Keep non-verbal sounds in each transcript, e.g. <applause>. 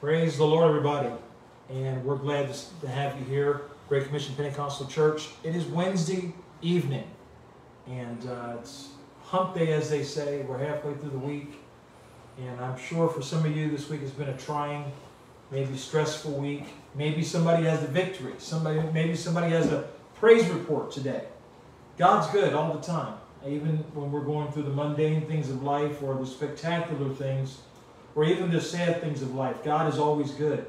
Praise the Lord, everybody. And we're glad to have you here, Great Commission Pentecostal Church. It is Wednesday evening, and uh, it's hump day, as they say. We're halfway through the week. And I'm sure for some of you, this week has been a trying, maybe stressful week. Maybe somebody has a victory. Somebody, maybe somebody has a praise report today. God's good all the time. Even when we're going through the mundane things of life or the spectacular things or even the sad things of life, God is always good.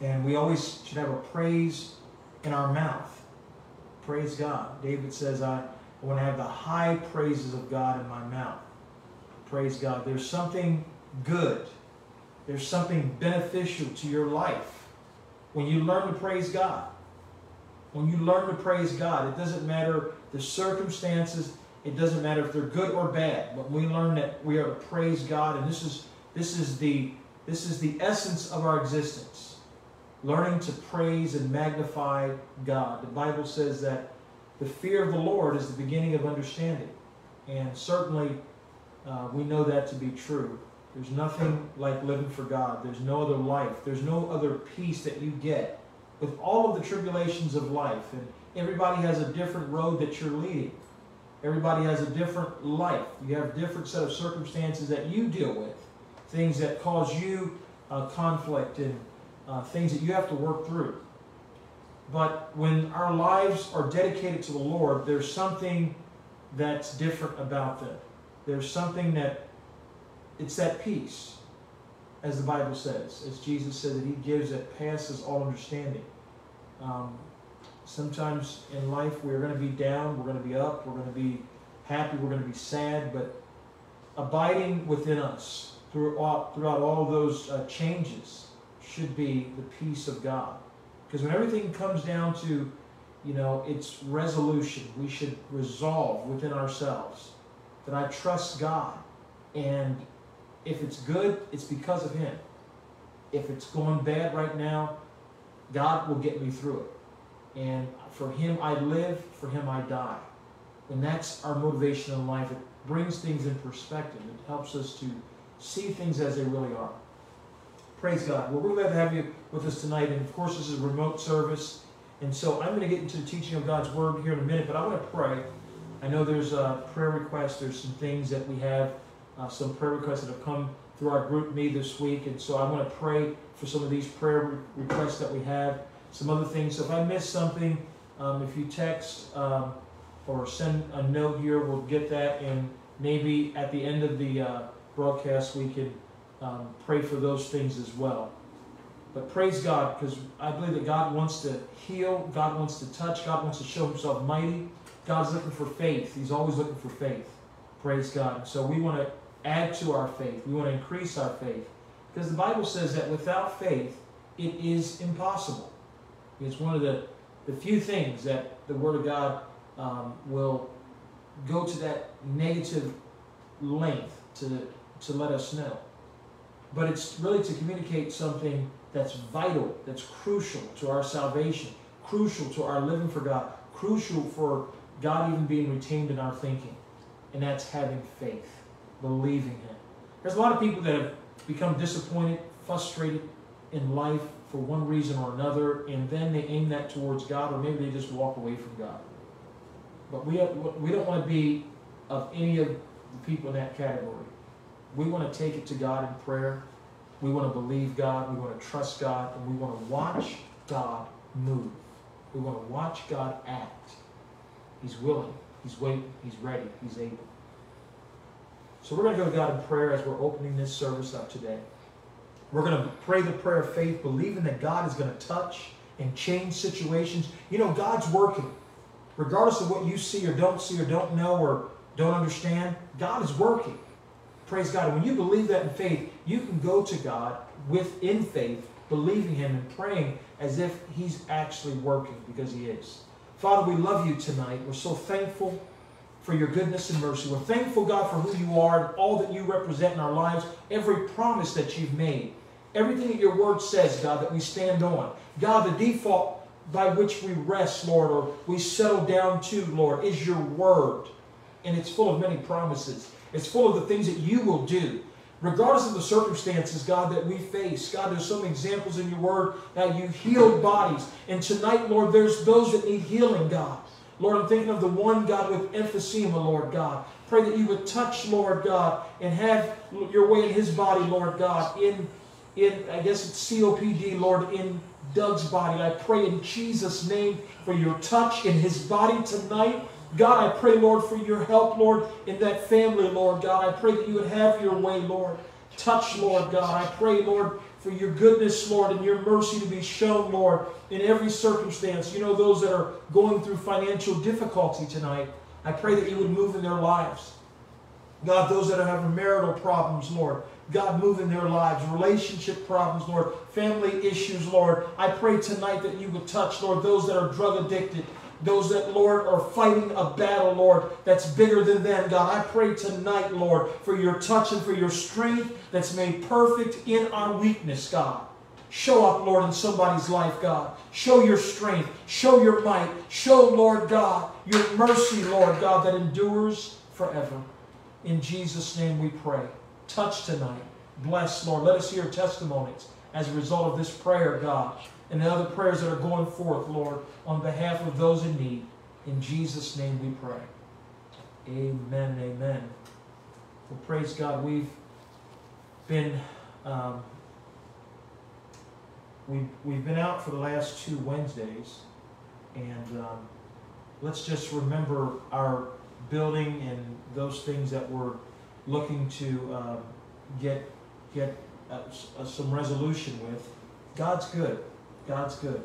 And we always should have a praise in our mouth. Praise God. David says, I want to have the high praises of God in my mouth. Praise God. There's something good. There's something beneficial to your life when you learn to praise God. When you learn to praise God, it doesn't matter the circumstances, it doesn't matter if they're good or bad. But we learn that we are to praise God, and this is this is the this is the essence of our existence. Learning to praise and magnify God. The Bible says that the fear of the Lord is the beginning of understanding. And certainly uh, we know that to be true. There's nothing like living for God. There's no other life. There's no other peace that you get with all of the tribulations of life. And everybody has a different road that you're leading. Everybody has a different life. You have a different set of circumstances that you deal with, things that cause you uh, conflict and uh, things that you have to work through. But when our lives are dedicated to the Lord, there's something that's different about them. There's something that, it's that peace, as the Bible says, as Jesus said that He gives that passes all understanding. Um, sometimes in life we're going to be down, we're going to be up, we're going to be happy, we're going to be sad, but abiding within us throughout, throughout all those uh, changes should be the peace of God. Because when everything comes down to, you know, its resolution, we should resolve within ourselves that I trust God. And if it's good, it's because of Him. If it's going bad right now, God will get me through it. And for Him I live, for Him I die. And that's our motivation in life. It brings things in perspective. It helps us to see things as they really are. Praise God. Well, we're glad to have you with us tonight. And of course, this is a remote service. And so I'm going to get into the teaching of God's Word here in a minute, but I want to pray. I know there's a prayer requests. There's some things that we have, uh, some prayer requests that have come through our GroupMe this week. And so I want to pray for some of these prayer requests that we have, some other things. So if I miss something, um, if you text um, or send a note here, we'll get that. And maybe at the end of the uh, broadcast, we can um, pray for those things as well. But praise God, because I believe that God wants to heal, God wants to touch, God wants to show Himself mighty. God's looking for faith. He's always looking for faith. Praise God. So we want to add to our faith. We want to increase our faith. Because the Bible says that without faith, it is impossible. It's one of the, the few things that the Word of God um, will go to that negative length to, to let us know. But it's really to communicate something that's vital, that's crucial to our salvation, crucial to our living for God, crucial for God even being retained in our thinking. And that's having faith, believing Him. There's a lot of people that have become disappointed, frustrated in life for one reason or another, and then they aim that towards God, or maybe they just walk away from God. But we, have, we don't want to be of any of the people in that category. We want to take it to God in prayer. We want to believe God. We want to trust God. And we want to watch God move. We want to watch God act. He's willing. He's waiting. He's ready. He's able. So we're going to go to God in prayer as we're opening this service up today. We're going to pray the prayer of faith, believing that God is going to touch and change situations. You know, God's working. Regardless of what you see or don't see or don't know or don't understand, God is working. Praise God. When you believe that in faith, you can go to God within faith, believing Him and praying as if He's actually working because He is. Father, we love you tonight. We're so thankful for your goodness and mercy. We're thankful, God, for who you are and all that you represent in our lives, every promise that you've made, everything that your word says, God, that we stand on. God, the default by which we rest, Lord, or we settle down to, Lord, is your word. And it's full of many promises. It's full of the things that you will do. Regardless of the circumstances, God, that we face, God, there's some examples in your word that you healed bodies. And tonight, Lord, there's those that need healing, God. Lord, I'm thinking of the one, God, with emphysema, Lord God. Pray that you would touch, Lord God, and have your way in his body, Lord God, in, in I guess it's COPD, Lord, in Doug's body. I pray in Jesus' name for your touch in his body tonight. God, I pray, Lord, for your help, Lord, in that family, Lord God. I pray that you would have your way, Lord. Touch, Lord God. I pray, Lord, for your goodness, Lord, and your mercy to be shown, Lord, in every circumstance. You know, those that are going through financial difficulty tonight, I pray that you would move in their lives. God, those that are having marital problems, Lord, God, move in their lives, relationship problems, Lord, family issues, Lord. I pray tonight that you would touch, Lord, those that are drug addicted, those that, Lord, are fighting a battle, Lord, that's bigger than them, God. I pray tonight, Lord, for your touch and for your strength that's made perfect in our weakness, God. Show up, Lord, in somebody's life, God. Show your strength. Show your might. Show, Lord God, your mercy, Lord God, that endures forever. In Jesus' name we pray. Touch tonight. Bless, Lord. Let us hear testimonies as a result of this prayer, God and the other prayers that are going forth, Lord, on behalf of those in need. In Jesus' name we pray. Amen amen. Well, praise God. We've been um, we've, we've been out for the last two Wednesdays, and um, let's just remember our building and those things that we're looking to um, get get uh, some resolution with. God's good. God's good.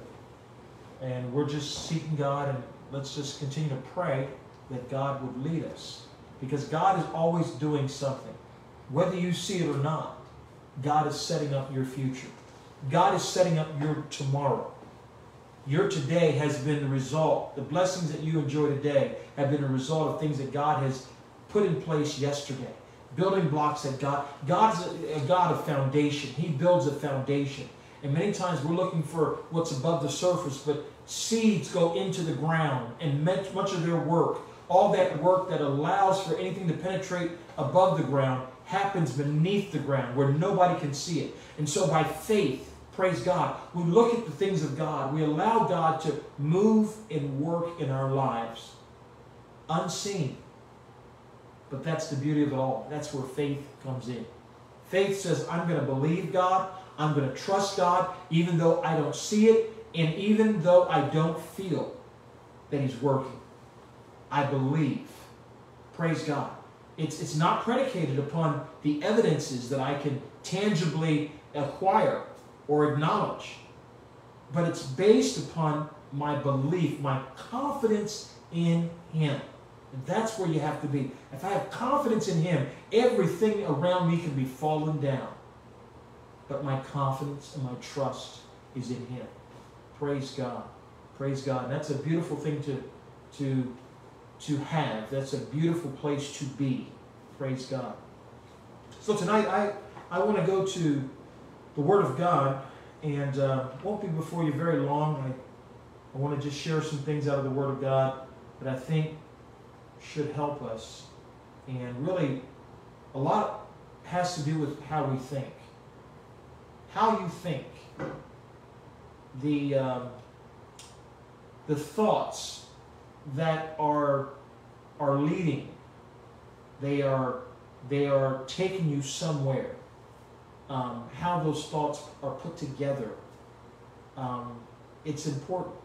And we're just seeking God, and let's just continue to pray that God would lead us. Because God is always doing something. Whether you see it or not, God is setting up your future. God is setting up your tomorrow. Your today has been the result. The blessings that you enjoy today have been a result of things that God has put in place yesterday. Building blocks that God, God's a, a God of foundation. He builds a foundation. And many times we're looking for what's above the surface, but seeds go into the ground and much of their work, all that work that allows for anything to penetrate above the ground happens beneath the ground where nobody can see it. And so by faith, praise God, we look at the things of God. We allow God to move and work in our lives unseen. But that's the beauty of it all. That's where faith comes in. Faith says, I'm going to believe God. I'm going to trust God even though I don't see it and even though I don't feel that He's working. I believe. Praise God. It's, it's not predicated upon the evidences that I can tangibly acquire or acknowledge, but it's based upon my belief, my confidence in Him. And that's where you have to be. If I have confidence in Him, everything around me can be fallen down but my confidence and my trust is in Him. Praise God. Praise God. And that's a beautiful thing to, to, to have. That's a beautiful place to be. Praise God. So tonight I, I want to go to the Word of God and uh, won't be before you very long. I, I want to just share some things out of the Word of God that I think should help us. And really, a lot has to do with how we think how you think, the, um, the thoughts that are, are leading, they are, they are taking you somewhere. Um, how those thoughts are put together, um, it's important.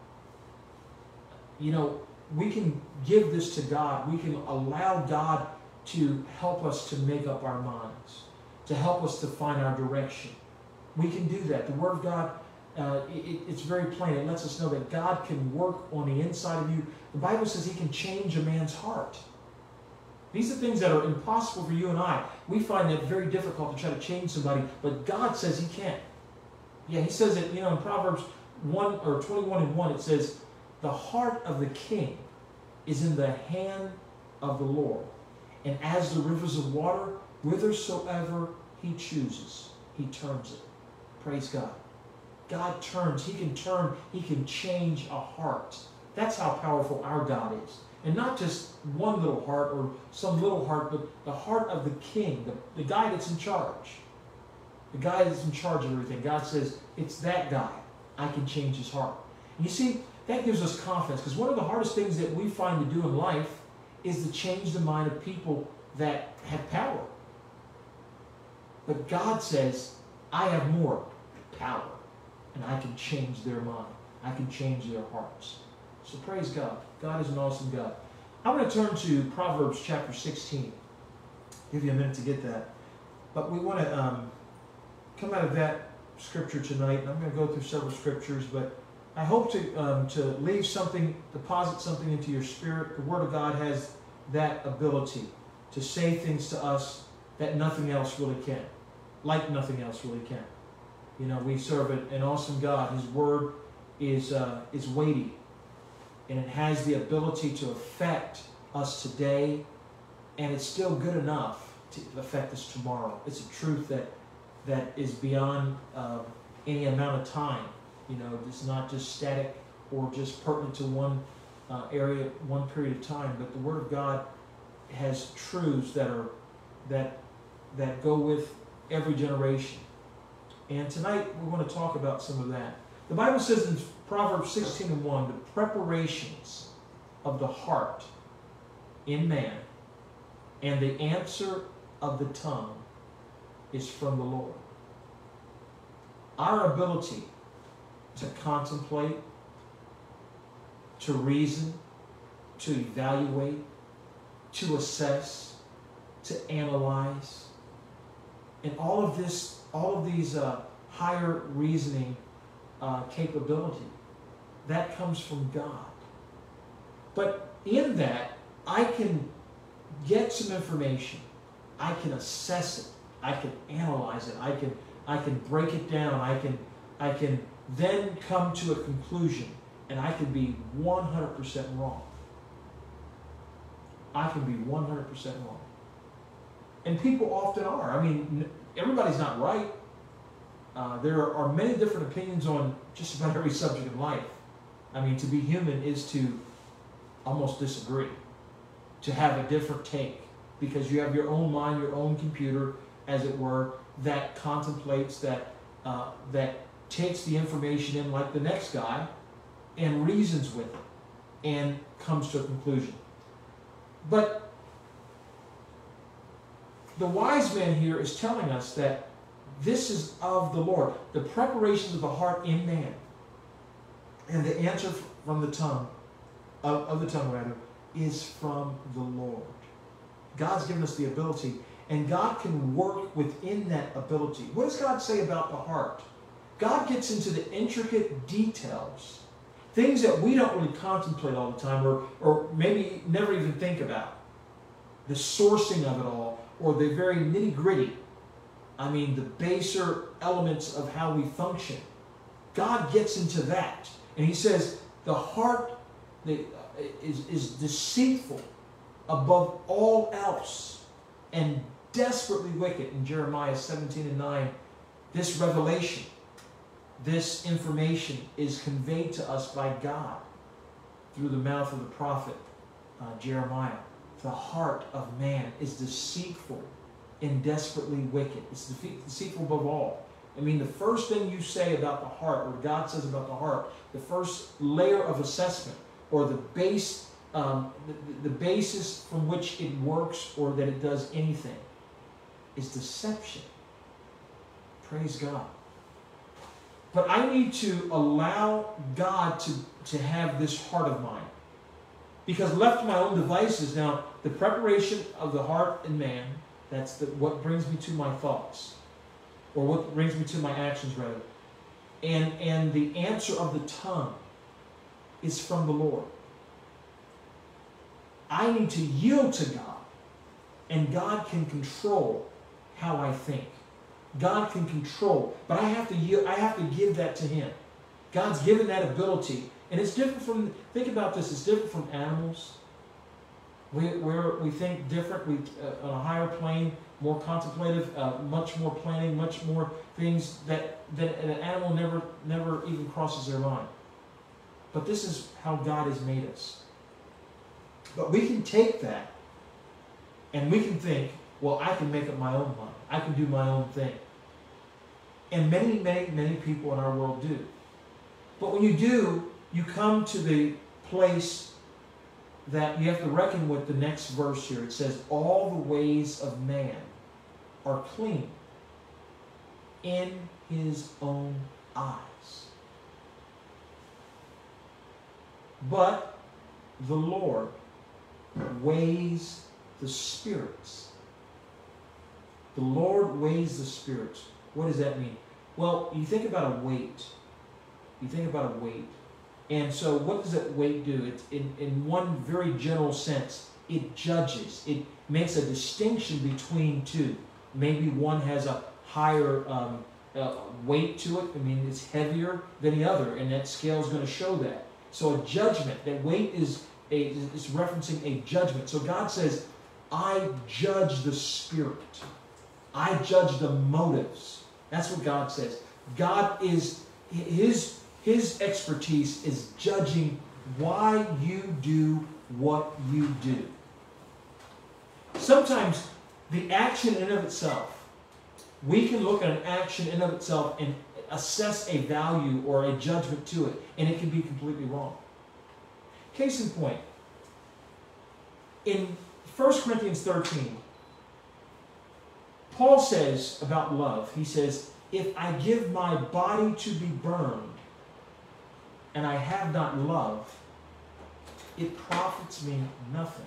You know, we can give this to God. We can allow God to help us to make up our minds, to help us to find our direction. We can do that. The Word of God, uh, it, it's very plain. It lets us know that God can work on the inside of you. The Bible says He can change a man's heart. These are things that are impossible for you and I. We find that very difficult to try to change somebody, but God says He can. Yeah, He says it, you know, in Proverbs 1 or 21 and 1, it says, The heart of the king is in the hand of the Lord. And as the rivers of water, whithersoever he chooses, he turns it. Praise God. God turns. He can turn. He can change a heart. That's how powerful our God is. And not just one little heart or some little heart, but the heart of the king, the, the guy that's in charge. The guy that's in charge of everything. God says, it's that guy. I can change his heart. And you see, that gives us confidence because one of the hardest things that we find to do in life is to change the mind of people that have power. But God says, I have more power and I can change their mind. I can change their hearts. So praise God. God is an awesome God. I'm going to turn to Proverbs chapter 16. Give you a minute to get that. But we want to um, come out of that scripture tonight. I'm going to go through several scriptures, but I hope to, um, to leave something, deposit something into your spirit. The Word of God has that ability to say things to us that nothing else really can, like nothing else really can. You know, we serve an awesome God. His Word is, uh, is weighty, and it has the ability to affect us today, and it's still good enough to affect us tomorrow. It's a truth that that is beyond uh, any amount of time. You know, it's not just static or just pertinent to one uh, area, one period of time, but the Word of God has truths that are that that go with every generation. And tonight we're going to talk about some of that. The Bible says in Proverbs 16 and 1, the preparations of the heart in man and the answer of the tongue is from the Lord. Our ability to contemplate, to reason, to evaluate, to assess, to analyze, and all of this, all of these uh, higher reasoning uh, capability, that comes from God. But in that, I can get some information. I can assess it. I can analyze it. I can I can break it down. I can I can then come to a conclusion and I can be 100% wrong. I can be 100% wrong. And people often are. I mean, everybody's not right. Uh, there are many different opinions on just about every subject in life. I mean, to be human is to almost disagree, to have a different take, because you have your own mind, your own computer, as it were, that contemplates, that, uh, that takes the information in like the next guy and reasons with it and comes to a conclusion. But the wise man here is telling us that this is of the Lord, the preparations of the heart in man, and the answer from the tongue, of, of the tongue rather, is from the Lord. God's given us the ability and God can work within that ability. What does God say about the heart? God gets into the intricate details, things that we don't really contemplate all the time or, or maybe never even think about. The sourcing of it all, or the very nitty gritty. I mean, the baser elements of how we function. God gets into that. And He says, the heart is, is deceitful above all else and desperately wicked in Jeremiah 17 and 9. This revelation, this information is conveyed to us by God through the mouth of the prophet uh, Jeremiah. The heart of man is deceitful and desperately wicked. It's deceitful above all. I mean, the first thing you say about the heart, or God says about the heart, the first layer of assessment, or the base, um, the, the basis from which it works or that it does anything, is deception. Praise God. But I need to allow God to, to have this heart of mine. Because left to my own devices, now, the preparation of the heart and man, that's the, what brings me to my thoughts. Or what brings me to my actions, rather. And, and the answer of the tongue is from the Lord. I need to yield to God. And God can control how I think. God can control, but I have to yield, I have to give that to Him. God's given that ability, and it's different from. Think about this. It's different from animals. We we we think different. We uh, on a higher plane, more contemplative, uh, much more planning, much more things that that an animal never never even crosses their mind. But this is how God has made us. But we can take that and we can think, well, I can make up my own mind. I can do my own thing. And many, many, many people in our world do. But when you do, you come to the place that you have to reckon with the next verse here. It says, All the ways of man are clean in his own eyes. But the Lord weighs the spirits. The Lord weighs the spirits. What does that mean? Well, you think about a weight. You think about a weight. And so, what does that weight do? It's in, in one very general sense, it judges. It makes a distinction between two. Maybe one has a higher um, uh, weight to it. I mean, it's heavier than the other, and that scale is going to show that. So, a judgment. That weight is a, is referencing a judgment. So God says, I judge the spirit. I judge the motives. That's what God says. God is his his expertise is judging why you do what you do. Sometimes the action in of itself, we can look at an action in of itself and assess a value or a judgment to it, and it can be completely wrong. Case in point, in 1 Corinthians 13, Paul says about love, he says, If I give my body to be burned and I have not love, it profits me nothing.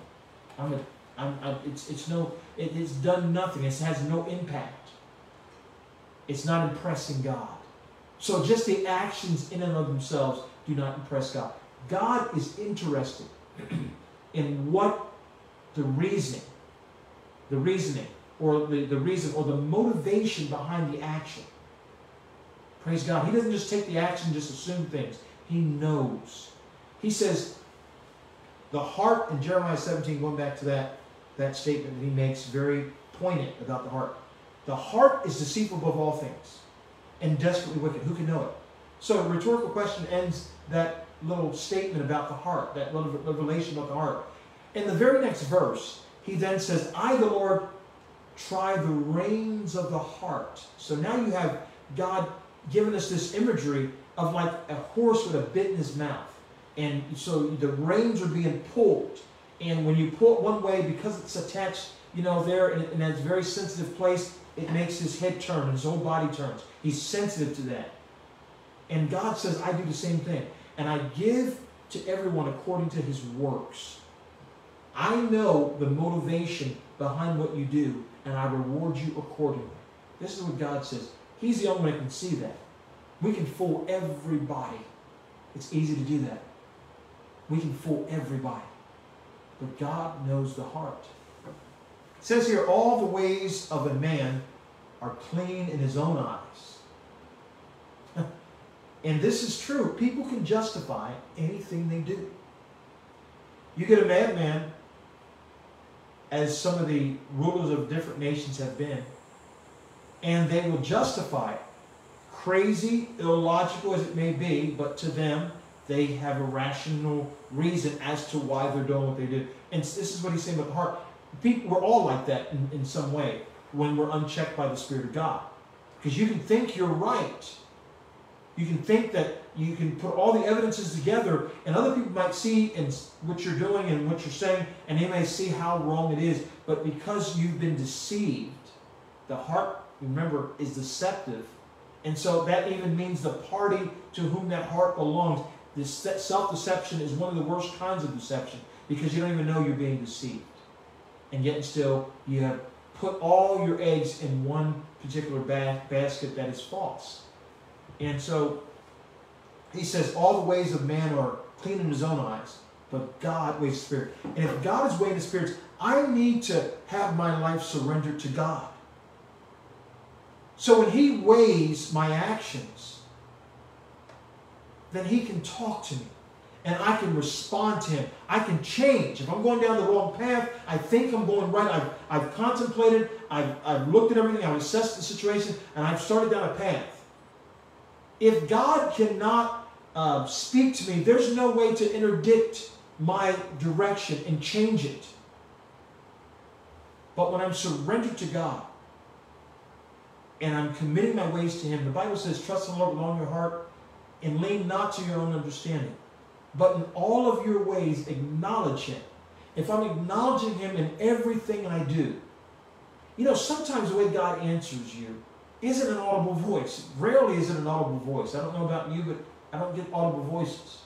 I'm a, I'm, it's, it's, no, it, it's done nothing. It has no impact. It's not impressing God. So just the actions in and of themselves do not impress God. God is interested <clears throat> in what the reasoning, the reasoning, or the, the reason, or the motivation behind the action. Praise God. He doesn't just take the action, just assume things. He knows. He says, the heart in Jeremiah 17, going back to that, that statement that he makes very poignant about the heart. The heart is deceitful above all things and desperately wicked. Who can know it? So a rhetorical question ends that little statement about the heart, that little revelation about the heart. In the very next verse, he then says, I, the Lord, try the reins of the heart. So now you have God giving us this imagery of like a horse with a bit in his mouth. And so the reins are being pulled. And when you pull it one way, because it's attached, you know, there in, in that very sensitive place, it makes his head turn, his whole body turns. He's sensitive to that. And God says, I do the same thing. And I give to everyone according to his works. I know the motivation behind what you do, and I reward you accordingly. This is what God says. He's the only one that can see that. We can fool everybody. It's easy to do that. We can fool everybody. But God knows the heart. It says here, all the ways of a man are clean in his own eyes. <laughs> and this is true. People can justify anything they do. You get a madman as some of the rulers of different nations have been. And they will justify it. Crazy, illogical as it may be, but to them, they have a rational reason as to why they're doing what they do. And this is what he's saying about the heart. People, we're all like that in, in some way when we're unchecked by the Spirit of God. Because you can think you're right. You can think that you can put all the evidences together, and other people might see and what you're doing and what you're saying, and they may see how wrong it is. But because you've been deceived, the heart, remember, is deceptive. And so that even means the party to whom that heart belongs. This self-deception is one of the worst kinds of deception because you don't even know you're being deceived. And yet and still, you have put all your eggs in one particular ba basket that is false. And so he says, all the ways of man are clean in his own eyes, but God weighs the spirit. And if God is weighing the spirits, I need to have my life surrendered to God. So when he weighs my actions, then he can talk to me and I can respond to him. I can change. If I'm going down the wrong path, I think I'm going right. I've, I've contemplated, I've, I've looked at everything, I've assessed the situation, and I've started down a path. If God cannot uh, speak to me, there's no way to interdict my direction and change it. But when I'm surrendered to God and I'm committing my ways to Him, the Bible says, trust the Lord with all your heart and lean not to your own understanding. But in all of your ways, acknowledge Him. If I'm acknowledging Him in everything I do, you know, sometimes the way God answers you isn't an audible voice. Rarely is it an audible voice. I don't know about you, but I don't get audible voices.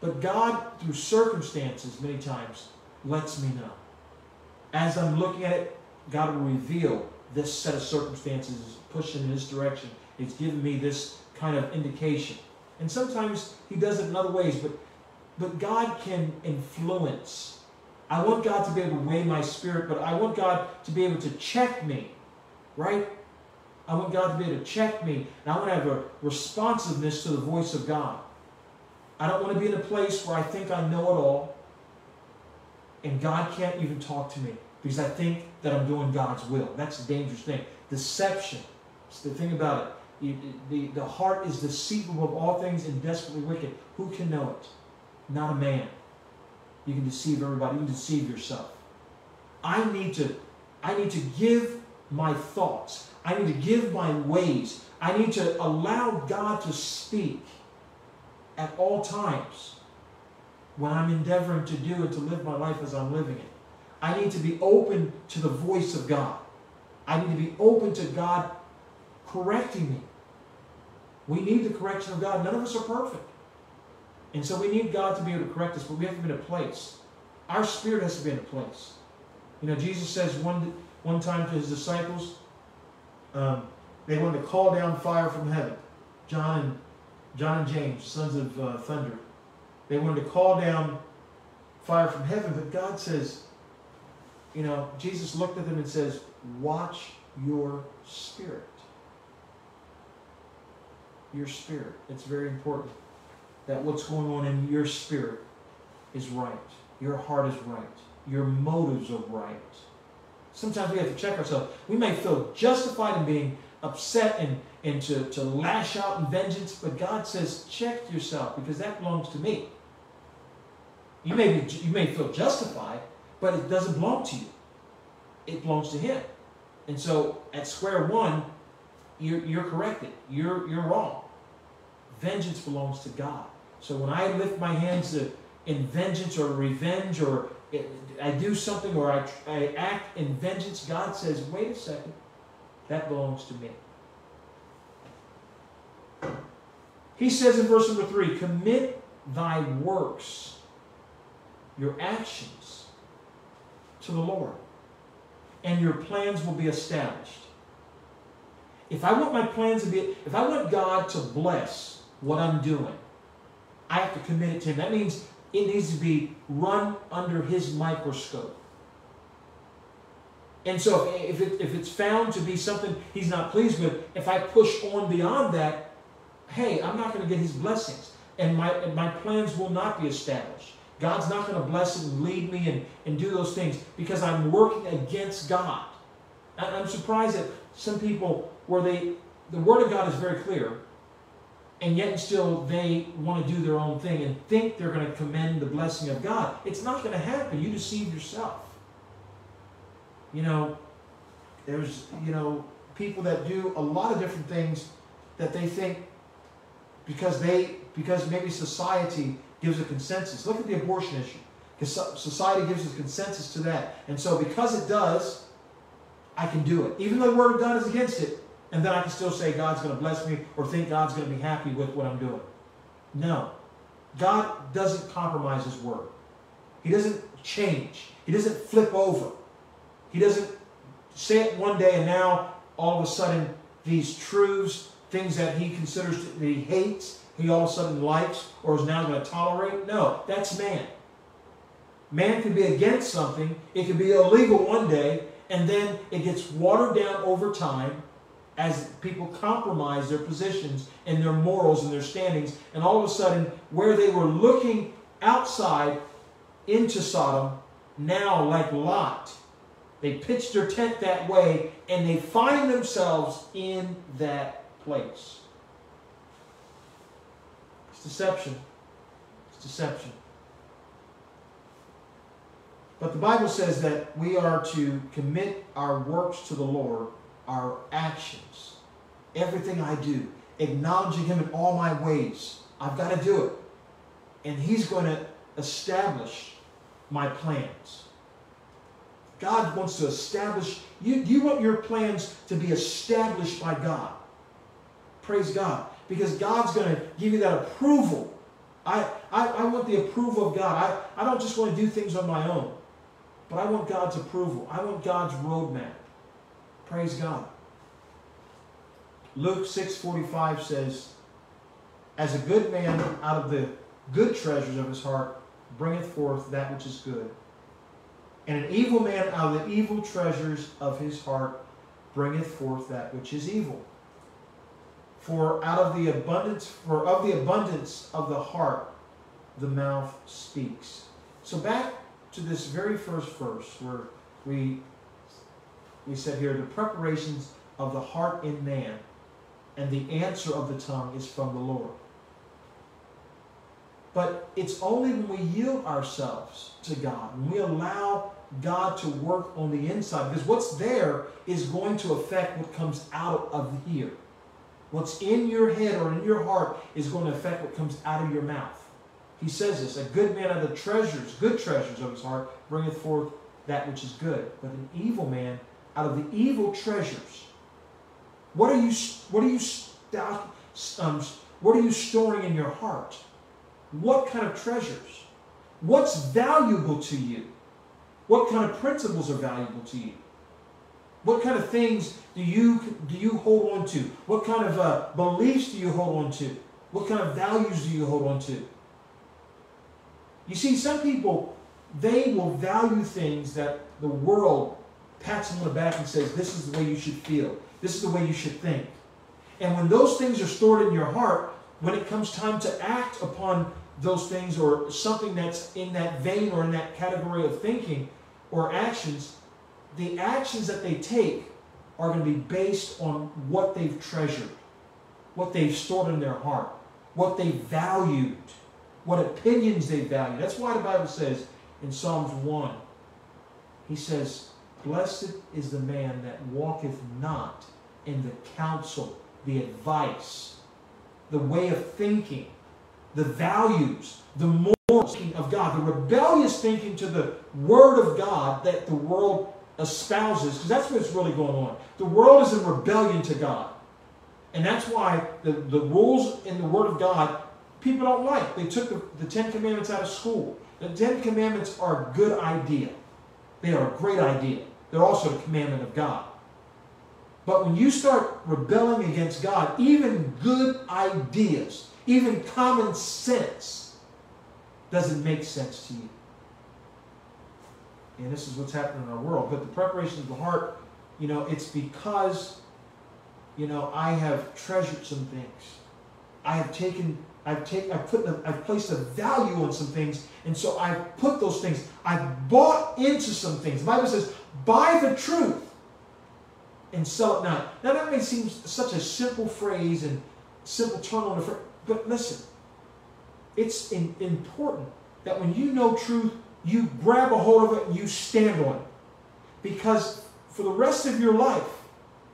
But God, through circumstances, many times, lets me know. As I'm looking at it, God will reveal this set of circumstances is pushing in this direction. It's giving me this kind of indication. And sometimes He does it in other ways, but, but God can influence. I want God to be able to weigh my spirit, but I want God to be able to check me, right? I want God to be able to check me, and I want to have a responsiveness to the voice of God. I don't want to be in a place where I think I know it all, and God can't even talk to me because I think that I'm doing God's will. That's a dangerous thing. Deception. It's the thing about it. The, the, the heart is deceitful of all things and desperately wicked. Who can know it? Not a man. You can deceive everybody. You can deceive yourself. I need to, I need to give my thoughts. I need to give my ways. I need to allow God to speak at all times when I'm endeavoring to do and to live my life as I'm living it. I need to be open to the voice of God. I need to be open to God correcting me. We need the correction of God. None of us are perfect. And so we need God to be able to correct us, but we have to be in a place. Our spirit has to be in a place. You know, Jesus says one, one time to his disciples, um, they wanted to call down fire from heaven. John and, John and James, sons of uh, thunder. They wanted to call down fire from heaven, but God says, you know, Jesus looked at them and says, watch your spirit. Your spirit. It's very important that what's going on in your spirit is right. Your heart is right. Your motives are right. Sometimes we have to check ourselves. We may feel justified in being upset and, and to, to lash out in vengeance, but God says, check yourself because that belongs to me. You may, be, you may feel justified, but it doesn't belong to you. It belongs to Him. And so at square one, you're, you're corrected. You're, you're wrong. Vengeance belongs to God. So when I lift my hands to, in vengeance or revenge or I do something or I, I act in vengeance, God says, wait a second, that belongs to me. He says in verse number three, commit thy works, your actions, to the Lord, and your plans will be established. If I want my plans to be, if I want God to bless what I'm doing, I have to commit it to Him. That means it needs to be run under His microscope. And so if, it, if it's found to be something He's not pleased with, if I push on beyond that, hey, I'm not going to get His blessings. And my, and my plans will not be established. God's not going to bless and lead me and, and do those things because I'm working against God. And I'm surprised that some people, where they, the Word of God is very clear, and yet still they want to do their own thing and think they're going to commend the blessing of God. It's not going to happen. You deceive yourself. You know, there's, you know, people that do a lot of different things that they think because they, because maybe society gives a consensus. Look at the abortion issue. Because society gives a consensus to that. And so because it does, I can do it. Even though the Word of God is against it, and then I can still say God's going to bless me or think God's going to be happy with what I'm doing. No. God doesn't compromise His Word. He doesn't change. He doesn't flip over. He doesn't say it one day and now all of a sudden these truths, things that he considers that he hates, he all of a sudden likes or is now going to tolerate. No, that's man. Man can be against something, it can be illegal one day, and then it gets watered down over time as people compromise their positions and their morals and their standings, and all of a sudden, where they were looking outside into Sodom, now like Lot, they pitch their tent that way and they find themselves in that place. Deception. It's deception. But the Bible says that we are to commit our works to the Lord, our actions, everything I do, acknowledging Him in all my ways. I've got to do it. And He's going to establish my plans. God wants to establish, you, you want your plans to be established by God. Praise God. Because God's going to give you that approval. I, I, I want the approval of God. I, I don't just want to do things on my own, but I want God's approval. I want God's roadmap. Praise God. Luke 6:45 says, As a good man out of the good treasures of his heart bringeth forth that which is good. And an evil man out of the evil treasures of his heart bringeth forth that which is evil. For out of the abundance, for of the abundance of the heart, the mouth speaks. So back to this very first verse where we we said here the preparations of the heart in man and the answer of the tongue is from the Lord. But it's only when we yield ourselves to God, when we allow God to work on the inside, because what's there is going to affect what comes out of here. What's in your head or in your heart is going to affect what comes out of your mouth. He says this, a good man out of the treasures, good treasures of his heart, bringeth forth that which is good. But an evil man out of the evil treasures. What are you, what are you, um, what are you storing in your heart? What kind of treasures? What's valuable to you? What kind of principles are valuable to you? What kind of things do you do you hold on to? What kind of uh, beliefs do you hold on to? What kind of values do you hold on to? You see, some people they will value things that the world pats them on the back and says, "This is the way you should feel. This is the way you should think." And when those things are stored in your heart, when it comes time to act upon those things or something that's in that vein or in that category of thinking or actions, the actions that they take are going to be based on what they've treasured, what they've stored in their heart, what they valued, what opinions they value. That's why the Bible says in Psalms 1, he says, Blessed is the man that walketh not in the counsel, the advice, the way of thinking the values, the morals of God, the rebellious thinking to the Word of God that the world espouses, because that's what's really going on. The world is in rebellion to God. And that's why the, the rules in the Word of God people don't like. They took the, the Ten Commandments out of school. The Ten Commandments are a good idea. They are a great idea. They're also the commandment of God. But when you start rebelling against God, even good ideas, even common sense doesn't make sense to you. And this is what's happening in our world. But the preparation of the heart, you know, it's because, you know, I have treasured some things. I have taken, I've taken, I've put them, I've placed a value on some things, and so I've put those things. I've bought into some things. The Bible says, buy the truth and sell it not. Now that may seem such a simple phrase and simple turn on the phrase. But listen, it's in, important that when you know truth, you grab a hold of it and you stand on it. Because for the rest of your life,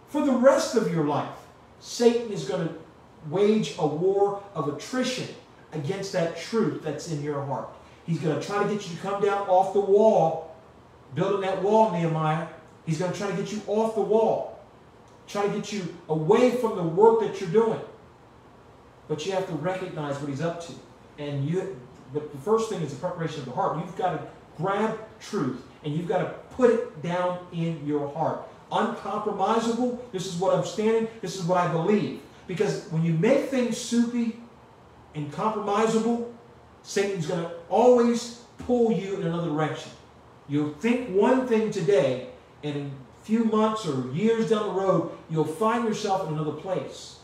for the rest of your life, Satan is going to wage a war of attrition against that truth that's in your heart. He's going to try to get you to come down off the wall, building that wall, Nehemiah. He's going to try to get you off the wall, try to get you away from the work that you're doing. But you have to recognize what he's up to. And you but the first thing is the preparation of the heart. You've got to grab truth and you've got to put it down in your heart. Uncompromisable, this is what I'm standing, this is what I believe. Because when you make things soupy and compromisable, Satan's going to always pull you in another direction. You'll think one thing today, and in a few months or years down the road, you'll find yourself in another place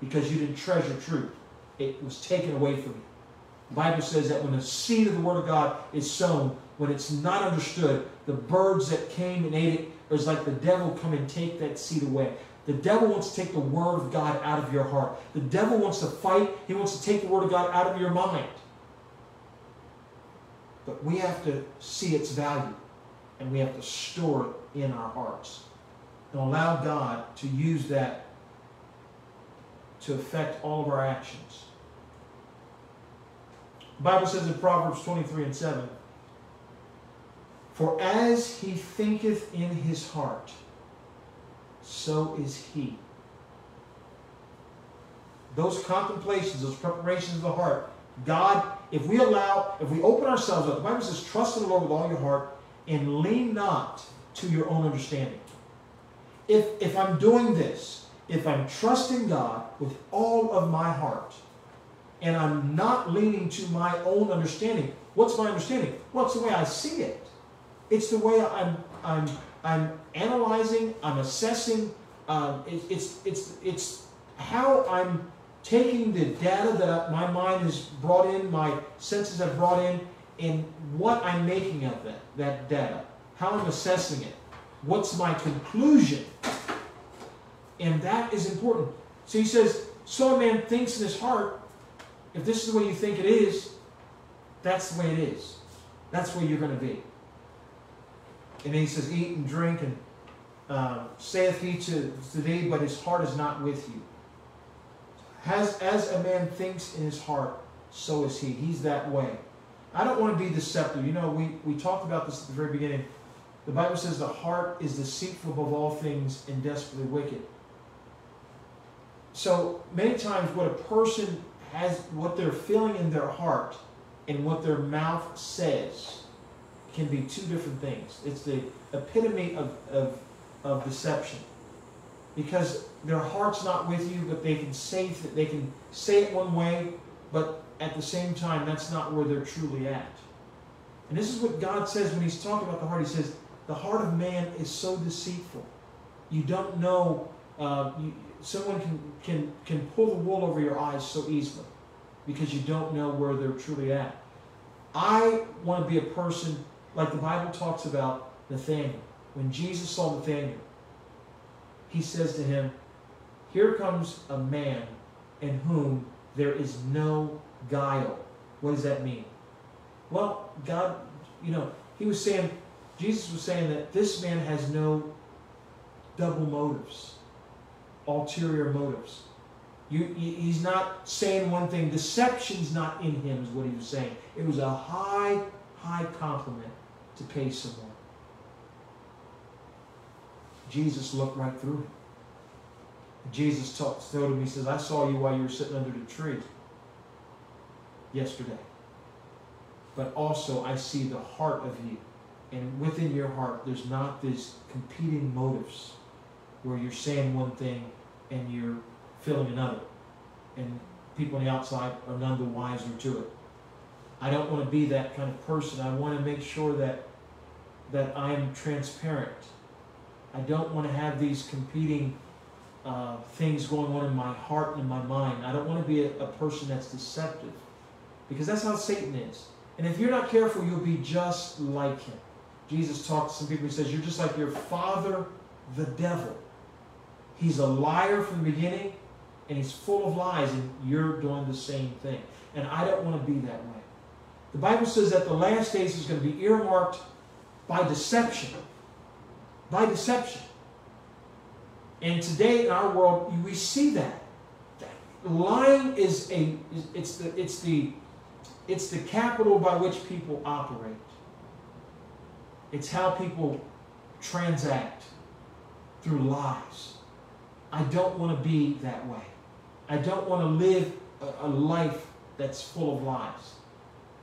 because you didn't treasure truth. It was taken away from you. Bible says that when the seed of the Word of God is sown, when it's not understood, the birds that came and ate it, it was like the devil come and take that seed away. The devil wants to take the Word of God out of your heart. The devil wants to fight. He wants to take the Word of God out of your mind. But we have to see its value and we have to store it in our hearts and allow God to use that to affect all of our actions. Bible says in Proverbs 23 and 7 For as he thinketh in his heart, so is he. Those contemplations, those preparations of the heart, God, if we allow, if we open ourselves up, the Bible says, trust in the Lord with all your heart and lean not to your own understanding. If, if I'm doing this, if I'm trusting God with all of my heart, and I'm not leaning to my own understanding, what's my understanding? Well, it's the way I see it. It's the way I'm, I'm, I'm analyzing, I'm assessing. Um, it, it's, it's, it's how I'm taking the data that my mind has brought in, my senses have brought in, and what I'm making of that, that data, how I'm assessing it, what's my conclusion. And that is important. So he says, so a man thinks in his heart, if this is the way you think it is, that's the way it is. That's where you're going to be. And then he says, eat and drink, and uh, saith he to, to thee, but his heart is not with you. As, as a man thinks in his heart, so is he. He's that way. I don't want to be deceptive. You know, we, we talked about this at the very beginning. The Bible says the heart is deceitful above all things and desperately wicked. So many times what a person has, what they're feeling in their heart and what their mouth says can be two different things. It's the epitome of, of, of deception because their heart's not with you, but they can say they can say it one way, but at the same time, that's not where they're truly at. And this is what God says when He's talking about the heart. He says, "The heart of man is so deceitful. You don't know. Uh, you, someone can can can pull the wool over your eyes so easily because you don't know where they're truly at." I want to be a person like the Bible talks about Nathaniel. When Jesus saw Nathaniel, he says to him, Here comes a man in whom there is no guile. What does that mean? Well, God, you know, he was saying, Jesus was saying that this man has no double motives, ulterior motives. You, he's not saying one thing. Deception's not in him, is what he was saying. It was a high, high compliment to pay someone. Jesus looked right through him. Jesus told him, he says, I saw you while you were sitting under the tree yesterday. But also, I see the heart of you. And within your heart, there's not these competing motives where you're saying one thing and you're feeling another. And people on the outside are none the wiser to it. I don't want to be that kind of person. I want to make sure that that I'm transparent I don't want to have these competing uh, things going on in my heart and in my mind. I don't want to be a, a person that's deceptive because that's how Satan is. And if you're not careful, you'll be just like him. Jesus talked to some people, he says, You're just like your father, the devil. He's a liar from the beginning, and he's full of lies, and you're doing the same thing. And I don't want to be that way. The Bible says that the last days is going to be earmarked by deception by deception. And today in our world, we see that. Lying is a it's the it's the it's the capital by which people operate. It's how people transact through lies. I don't want to be that way. I don't want to live a, a life that's full of lies.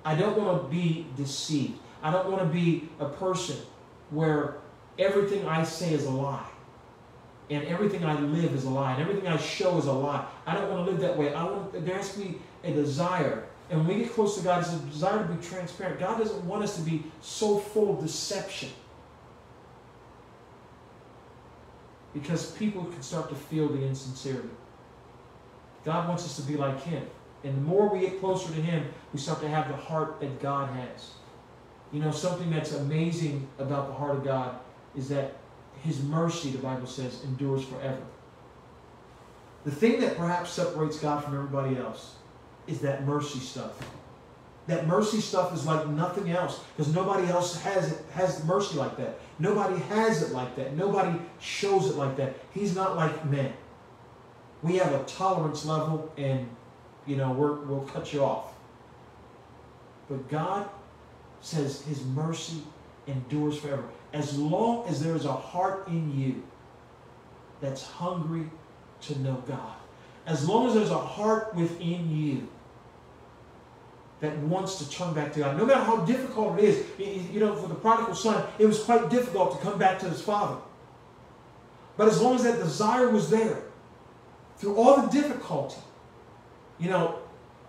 I don't want to be deceived. I don't want to be a person where everything I say is a lie. And everything I live is a lie. And everything I show is a lie. I don't want to live that way. I want there has to be a desire. And when we get close to God, it's a desire to be transparent. God doesn't want us to be so full of deception. Because people can start to feel the insincerity. God wants us to be like Him. And the more we get closer to Him, we start to have the heart that God has. You know, something that's amazing about the heart of God is that his mercy, the Bible says, endures forever. The thing that perhaps separates God from everybody else is that mercy stuff. That mercy stuff is like nothing else because nobody else has has mercy like that. Nobody has it like that. Nobody shows it like that. He's not like men. We have a tolerance level, and you know we're, we'll cut you off. But God says His mercy endures forever. As long as there is a heart in you that's hungry to know God, as long as there's a heart within you that wants to turn back to God, no matter how difficult it is. You know, for the prodigal son, it was quite difficult to come back to his father. But as long as that desire was there, through all the difficulty, you know,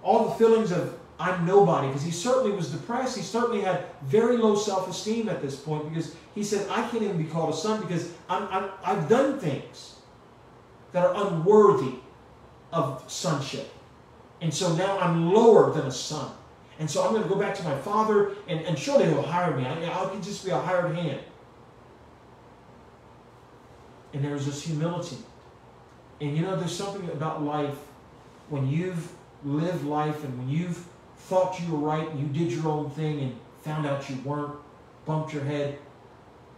all the feelings of I'm nobody, because he certainly was depressed. He certainly had very low self esteem at this point because he said, I can't even be called a son because I'm, I'm, I've done things that are unworthy of sonship. And so now I'm lower than a son. And so I'm going to go back to my father, and, and surely he'll hire me. I, I can just be a hired hand. And there's this humility. And you know, there's something about life when you've lived life and when you've thought you were right and you did your own thing and found out you weren't, bumped your head,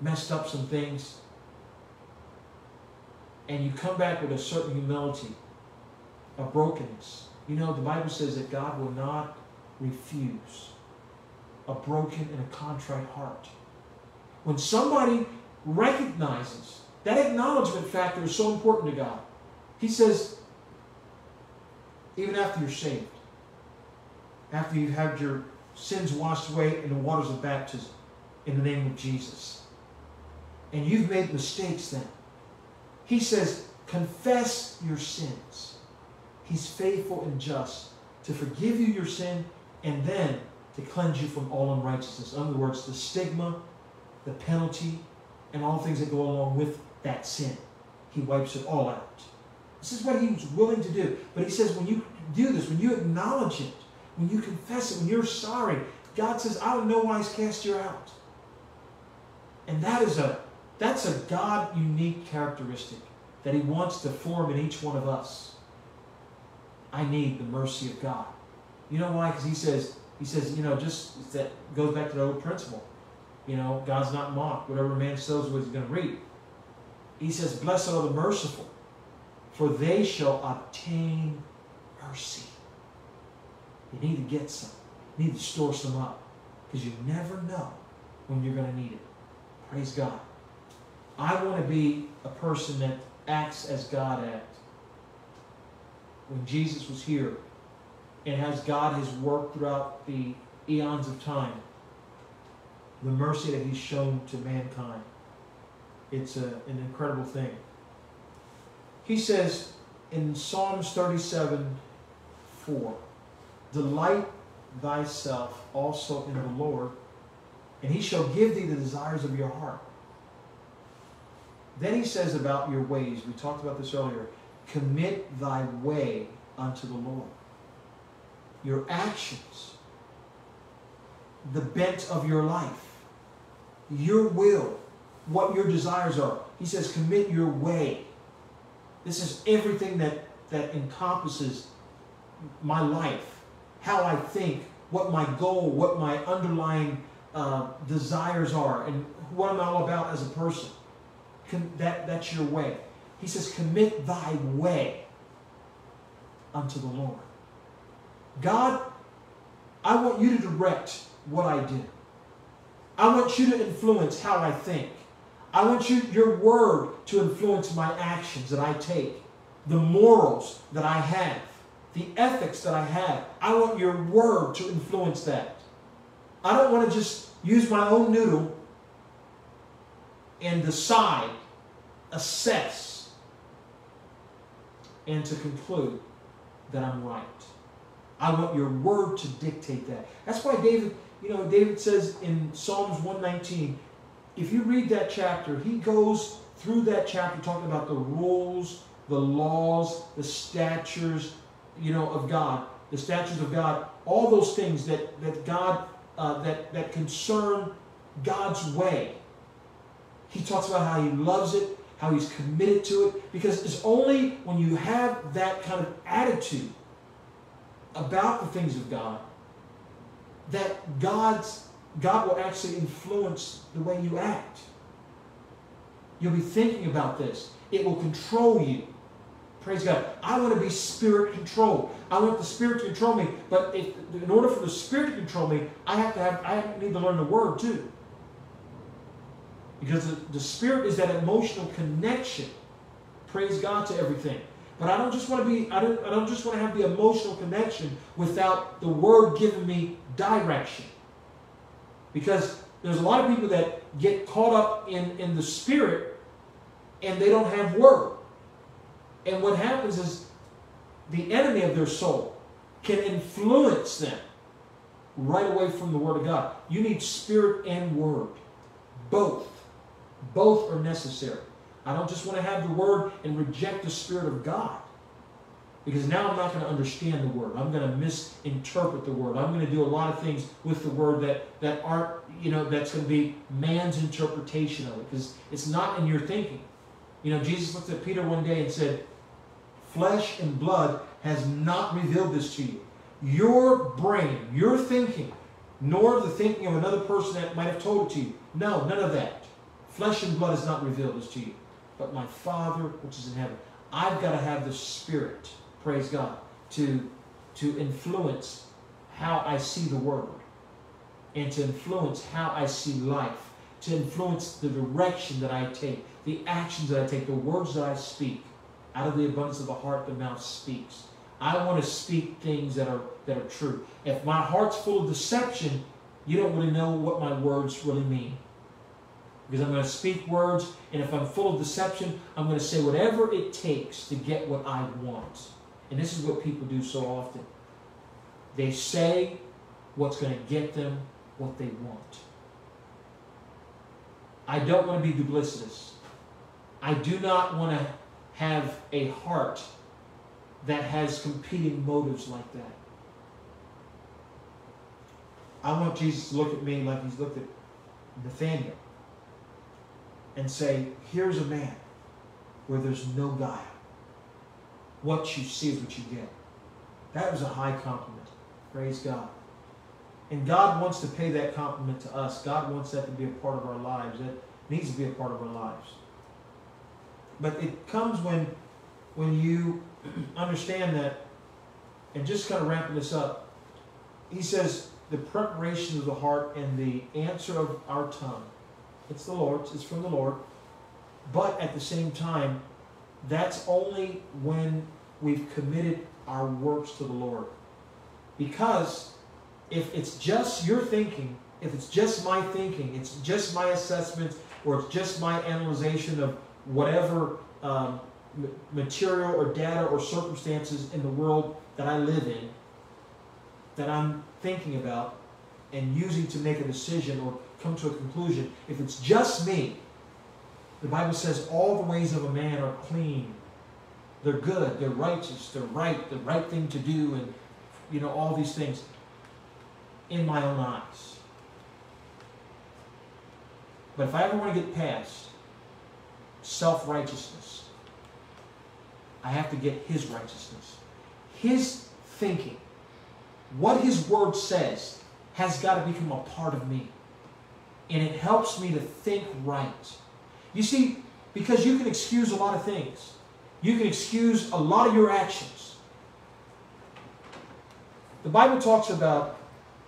messed up some things, and you come back with a certain humility, a brokenness. You know, the Bible says that God will not refuse a broken and a contrite heart. When somebody recognizes that acknowledgement factor is so important to God, He says, even after you're saved, after you've had your sins washed away in the waters of baptism in the name of Jesus, and you've made mistakes then, He says, confess your sins. He's faithful and just to forgive you your sin and then to cleanse you from all unrighteousness. In other words, the stigma, the penalty, and all things that go along with that sin. He wipes it all out. This is what he was willing to do. But he says, when you do this, when you acknowledge it, when you confess it, when you're sorry, God says, I don't know why he's cast you out. And that is a that's a God unique characteristic that he wants to form in each one of us. I need the mercy of God. You know why? Because he says, he says, you know, just that goes back to the old principle. You know, God's not mocked. Whatever man sows, what he's going to reap. He says, Blessed are the merciful, for they shall obtain mercy. You need to get some. You need to store some up. Because you never know when you're going to need it. Praise God. I want to be a person that acts as God acted. When Jesus was here, and as God has worked throughout the eons of time, the mercy that He's shown to mankind, it's a, an incredible thing. He says in Psalms 37 4, Delight thyself also in the Lord, and He shall give thee the desires of your heart. Then He says about your ways, we talked about this earlier, commit thy way unto the Lord your actions, the bent of your life, your will, what your desires are. He says, commit your way. This is everything that, that encompasses my life, how I think, what my goal, what my underlying uh, desires are, and what I'm all about as a person. Com- that, that's your way. He says, commit thy way unto the Lord. God, I want you to direct what I do. I want you to influence how I think. I want you, your word to influence my actions that I take, the morals that I have, the ethics that I have. I want your word to influence that. I don't want to just use my own noodle and decide, assess, and to conclude that I'm right. I want your word to dictate that. That's why David, you know, David says in Psalms 119, if you read that chapter, he goes through that chapter talking about the rules, the laws, the statutes, you know, of God, the statutes of God, all those things that, that God, uh, that, that concern God's way. He talks about how he loves it, how he's committed to it, because it's only when you have that kind of attitude about the things of God that God's God will actually influence the way you act. You'll be thinking about this. It will control you. Praise God. I want to be spirit controlled. I want the spirit to control me. But if, in order for the spirit to control me, I have to have I need to learn the word too. Because the, the spirit is that emotional connection. Praise God to everything. But I don't just want to be, I don't, I don't just want to have the emotional connection without the word giving me direction. Because there's a lot of people that get caught up in, in the spirit and they don't have word. And what happens is the enemy of their soul can influence them right away from the Word of God. You need spirit and word. Both. Both are necessary. I don't just want to have the Word and reject the Spirit of God. Because now I'm not going to understand the Word. I'm going to misinterpret the Word. I'm going to do a lot of things with the Word that, that aren't, you know, that's going to be man's interpretation of it. Because it's not in your thinking. You know, Jesus looked at Peter one day and said, Flesh and blood has not revealed this to you. Your brain, your thinking, nor the thinking of another person that might have told it to you. No, none of that. Flesh and blood has not revealed this to you. But my Father, which is in heaven. I've got to have the Spirit, praise God, to, to influence how I see the world and to influence how I see life, to influence the direction that I take, the actions that I take, the words that I speak. Out of the abundance of the heart, the mouth speaks. I want to speak things that are that are true. If my heart's full of deception, you don't really know what my words really mean. Because I'm going to speak words, and if I'm full of deception, I'm going to say whatever it takes to get what I want. And this is what people do so often. They say what's going to get them what they want. I don't want to be duplicitous. I do not want to have a heart that has competing motives like that. I want Jesus to look at me like he's looked at Nathaniel and say, here's a man where there's no guile. What you see is what you get. That was a high compliment. Praise God. And God wants to pay that compliment to us. God wants that to be a part of our lives. That needs to be a part of our lives. But it comes when, when you <clears throat> understand that, and just kind of wrapping this up, he says, the preparation of the heart and the answer of our tongue. It's the Lord's, it's from the Lord. But at the same time, that's only when we've committed our works to the Lord. Because if it's just your thinking, if it's just my thinking, it's just my assessment, or it's just my analyzation of whatever um, material or data or circumstances in the world that I live in that I'm thinking about and using to make a decision or come to a conclusion, if it's just me, the Bible says all the ways of a man are clean. They're good, they're righteous, they're right, the right thing to do, and you know, all these things in my own eyes. But if I ever want to get past self righteousness. I have to get His righteousness. His thinking, what His Word says, has got to become a part of me. And it helps me to think right. You see, because you can excuse a lot of things, you can excuse a lot of your actions. The Bible talks about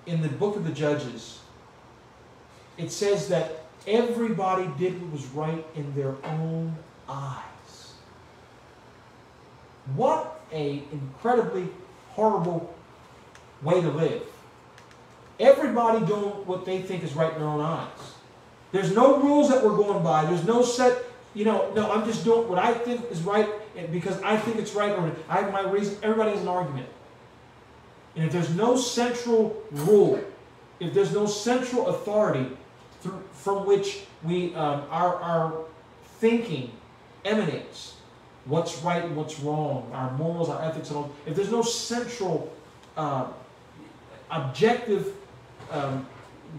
in the book of the Judges, it says that Everybody did what was right in their own eyes. What a incredibly horrible way to live. Everybody doing what they think is right in their own eyes. There's no rules that we're going by. There's no set, you know, no, I'm just doing what I think is right because I think it's right or I have my reason. Everybody has an argument. And if there's no central rule, if there's no central authority, through, from which we um, our, our thinking emanates. What's right and what's wrong, our morals, our ethics, and all. If there's no central uh, objective um,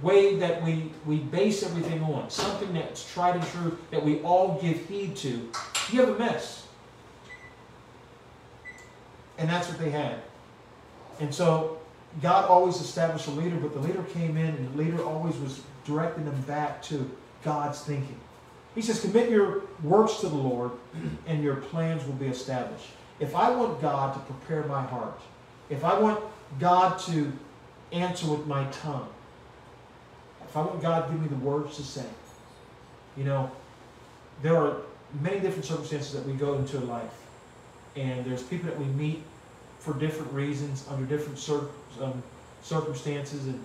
way that we, we base everything on, something that's tried and true that we all give heed to, you have a mess. And that's what they had. And so God always established a leader, but the leader came in and the leader always was directing them back to God's thinking. He says, Commit your works to the Lord, and your plans will be established. If I want God to prepare my heart, if I want God to answer with my tongue, if I want God to give me the words to say, you know, there are many different circumstances that we go into in life. And there's people that we meet for different reasons, under different cir- um, circumstances. And,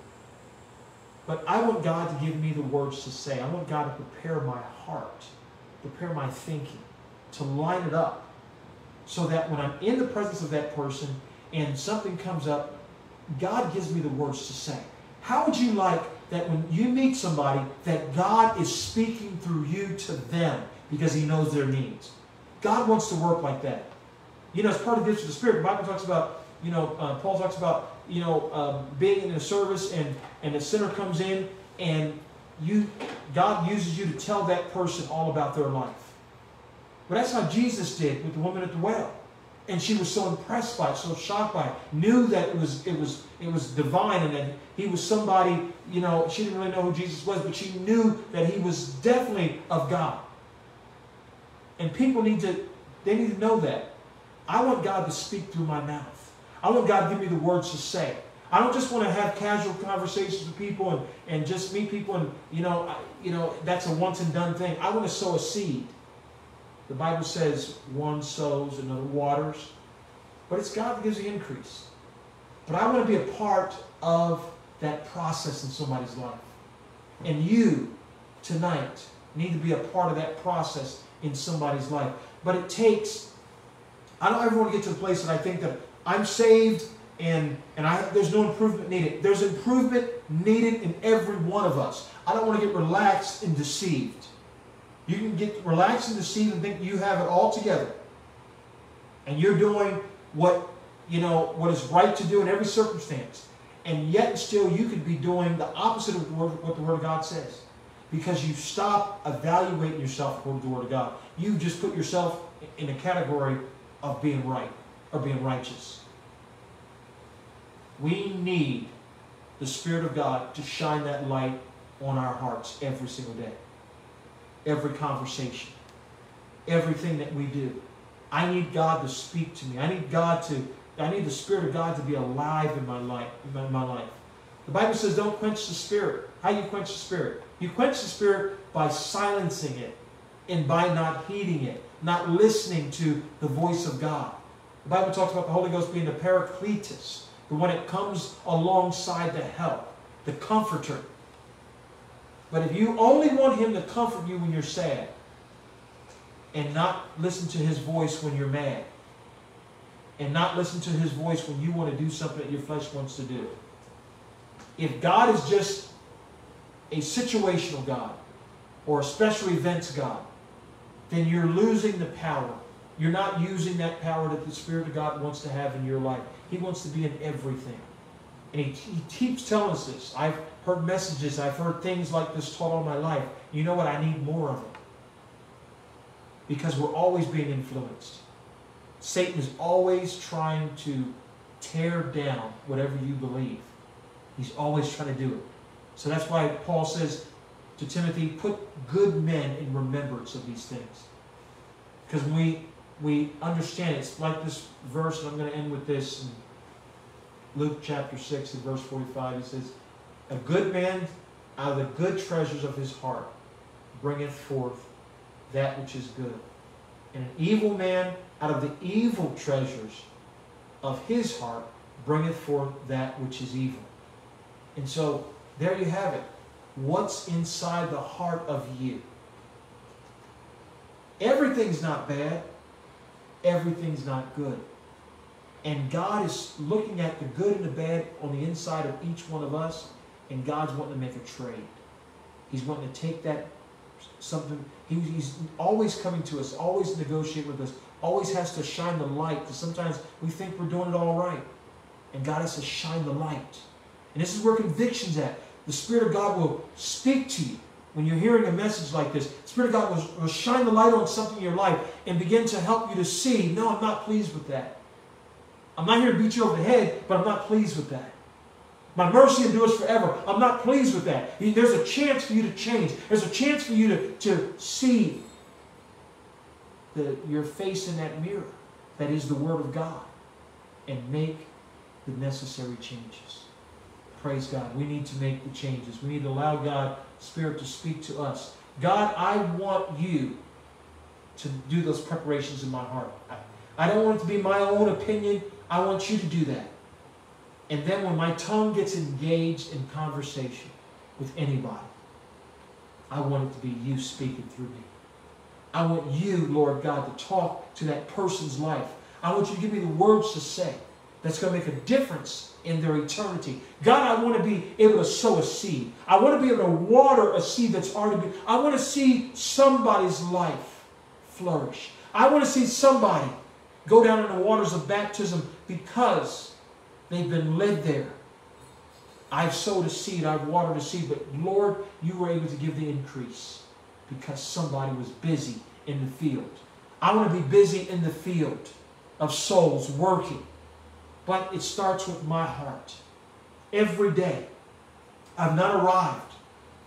but I want God to give me the words to say. I want God to prepare my heart, prepare my thinking, to line it up so that when I'm in the presence of that person and something comes up, God gives me the words to say. How would you like that when you meet somebody, that God is speaking through you to them because He knows their needs? God wants to work like that. You know, it's part of the gifts of the Spirit. The Bible talks about, you know, uh, Paul talks about, you know, um, being in a service and and a sinner comes in and you, God uses you to tell that person all about their life. But that's how Jesus did with the woman at the well. And she was so impressed by it, so shocked by it, knew that it was it was it was divine and that he was somebody, you know, she didn't really know who Jesus was, but she knew that he was definitely of God. And people need to they need to know that. I want God to speak through my mouth. I want God to give me the words to say. I don't just want to have casual conversations with people and, and just meet people and, you know, I, you know, that's a once and done thing. I want to sow a seed. The Bible says one sows, another waters, but it's God that gives the increase. But I want to be a part of that process in somebody's life. And you, tonight, need to be a part of that process in somebody's life. But it takes I don't ever want to get to the place that I think that I'm saved and and I there's no improvement needed. There's improvement needed in every one of us. I don't want to get relaxed and deceived. You can get relaxed and deceived and think you have it all together. And you're doing what you know what is right to do in every circumstance. And yet still you could be doing the opposite of what the Word of God says. Because you stop evaluating yourself according to the Word of God. You just put yourself in a category of being right or being righteous. We need the Spirit of God to shine that light on our hearts every single day. Every conversation. Everything that we do. I need God to speak to me. I need God to, I need the Spirit of God to be alive in my life. In my life. The Bible says don't quench the Spirit. How you quench the Spirit? You quench the Spirit by silencing it and by not heeding it, not listening to the voice of God. The Bible talks about the Holy Ghost being the paracletus, the one that comes alongside to help, the comforter. But if you only want Him to comfort you when you're sad, and not listen to His voice when you're mad, and not listen to His voice when you want to do something that your flesh wants to do, if God is just a situational God or a special events God, then you're losing the power. You're not using that power that the Spirit of God wants to have in your life. He wants to be in everything. And he, keeps telling us this. I've heard messages, I've heard things like this taught all my life. You know what? I need more of it. Because we're always being influenced. Satan is always trying to tear down whatever you believe. He's always trying to do it. So that's why Paul says to Timothy, put good men in remembrance of these things. Because we, we understand it, it's like this verse, and I'm going to end with this in Luke chapter 6 and verse 45. He says, A good man out of the good treasures of his heart bringeth forth that which is good. And an evil man out of the evil treasures of his heart bringeth forth that which is evil. And so there you have it. What's inside the heart of you? Everything's not bad. Everything's not good. And God is looking at the good and the bad on the inside of each one of us, and God's wanting to make a trade. He's wanting to take that something. He, he's always coming to us, always negotiate with us, always has to shine the light. Because sometimes we think we're doing it all right, and God has to shine the light. And this is where conviction's at. The Spirit of God will speak to you when you're hearing a message like this. The Spirit of God will, will shine the light on something in your life and begin to help you to see, no, I'm not pleased with that. I'm not here to beat you over the head, but I'm not pleased with that. My mercy endures forever. I'm not pleased with that. There's a chance for you to change. There's a chance for you to, to see the, your face in that mirror that is the Word of God and make the necessary changes. Praise God. We need to make the changes. We need to allow God's Spirit, to speak to us. God, I want you to do those preparations in my heart. I, I don't want it to be my own opinion. I want you to do that. And then when my tongue gets engaged in conversation with anybody, I want it to be you speaking through me. I want you, Lord God, to talk to that person's life. I want you to give me the words to say that's going to make a difference in their eternity. God, I want to be able to sow a seed. I want to be able to water a seed that's already been. I want to see somebody's life flourish. I want to see somebody go down in the waters of baptism because They've been led there. I've sowed a seed, I've watered a seed, but Lord, you were able to give the increase because somebody was busy in the field. I want to be busy in the field of souls working, but it starts with my heart. Every day, I've not arrived.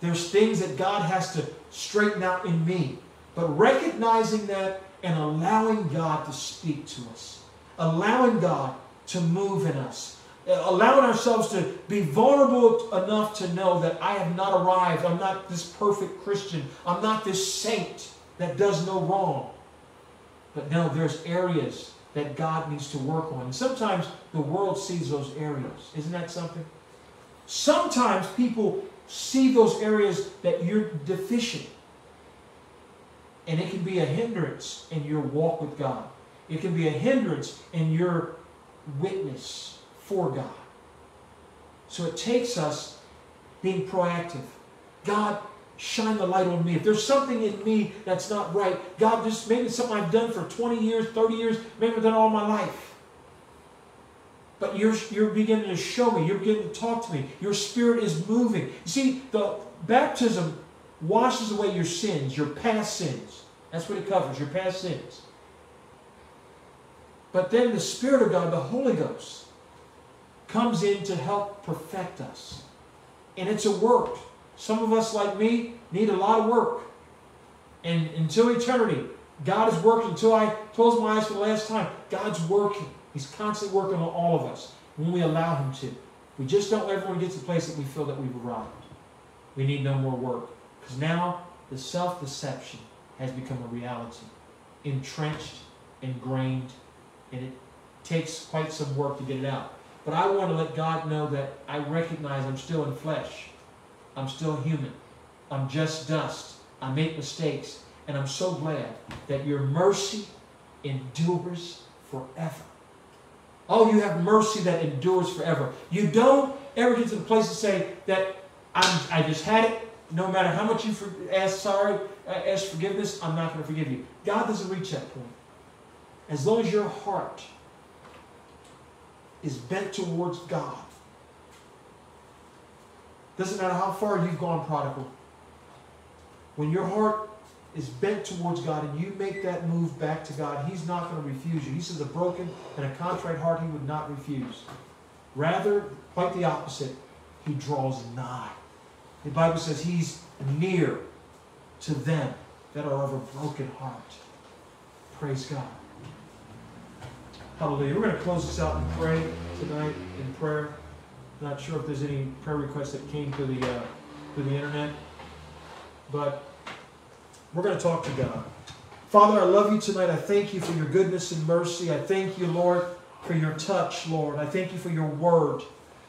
There's things that God has to straighten out in me, but recognizing that and allowing God to speak to us, allowing God to move in us. Allowing ourselves to be vulnerable enough to know that I have not arrived. I'm not this perfect Christian. I'm not this saint that does no wrong. But no, there's areas that God needs to work on. And sometimes the world sees those areas. Isn't that something? Sometimes people see those areas that you're deficient. And it can be a hindrance in your walk with God. It can be a hindrance in your witness for God. So it takes us being proactive. God, shine the light on me. If there's something in me that's not right, God, just maybe it's something I've done for 20 years, 30 years, maybe I've done all my life. But you're, you're beginning to show me. You're beginning to talk to me. Your spirit is moving. You see, the baptism washes away your sins, your past sins. That's what it covers, your past sins. But then the Spirit of God, the Holy Ghost, comes in to help perfect us. And it's a work. Some of us, like me, need a lot of work. And until eternity, God is working. Until I close my eyes for the last time, God's working. He's constantly working on all of us when we allow Him to. We just don't ever want to get to the place that we feel that we've arrived. We need no more work. Because now the self deception has become a reality, entrenched, ingrained and it takes quite some work to get it out. But I want to let God know that I recognize I'm still in flesh. I'm still human. I'm just dust. I make mistakes. And I'm so glad that your mercy endures forever. Oh, you have mercy that endures forever. You don't ever get to the place to say that I'm, I just had it. No matter how much you ask sorry, uh, ask forgiveness, I'm not going to forgive you. God doesn't reach that point as long as your heart is bent towards God, doesn't matter how far you've gone prodigal, when your heart is bent towards God and you make that move back to God, He's not going to refuse you. He says, a broken and a contrite heart He would not refuse. Rather, quite the opposite, He draws nigh. The Bible says He's near to them that are of a broken heart. Praise God. Hallelujah. We're going to close this out and pray tonight in prayer. Not sure if there's any prayer requests that came through the uh, through the internet, but we're going to talk to God. Father, I love you tonight. I thank you for your goodness and mercy. I thank you, Lord, for your touch, Lord. I thank you for your word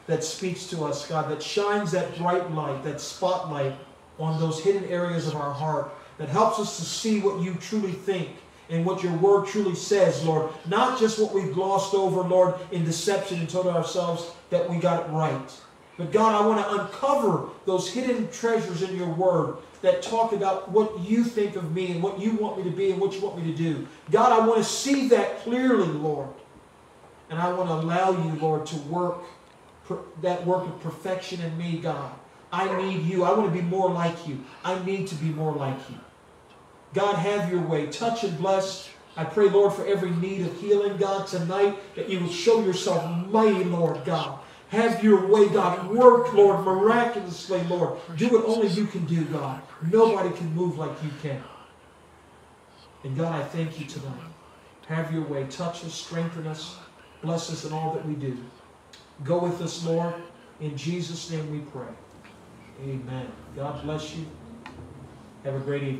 that speaks to us, God, that shines that bright light, that spotlight on those hidden areas of our heart, that helps us to see what you truly think and what your word truly says, Lord. Not just what we've glossed over, Lord, in deception and told ourselves that we got it right. But God, I want to uncover those hidden treasures in your word that talk about what you think of me and what you want me to be and what you want me to do. God, I want to see that clearly, Lord. And I want to allow you, Lord, to work that work of perfection in me, God. I need you. I want to be more like you. I need to be more like you. God, have your way. Touch and bless. I pray, Lord, for every need of healing, God, tonight, that you will show yourself mighty, Lord God. Have your way, God. Work, Lord, miraculously, Lord. Do what only you can do, God. Nobody can move like you can. And God, I thank you tonight. Have your way. Touch us, strengthen us, bless us in all that we do. Go with us, Lord. In Jesus' name we pray. Amen. God bless you. Have a great evening.